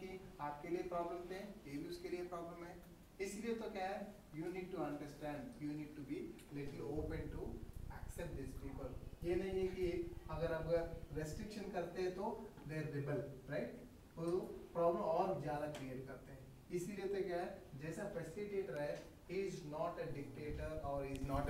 कि आपके लिए प्रॉब्लम थे, ये भी उसके लिए प्रॉब्लम है। इसलिए तो क्या है you need to understand you need to be little open to accept this people ये नहीं है कि अगर आप रेस्ट्रिक्शन करते हैं तो देर रिबल राइट वो प्रॉब्लम और ज़्यादा क्रिएट करते हैं। इसीलिए तो क्या है, जैसा फैसिलिटेटर है, he is not a dictator or he is not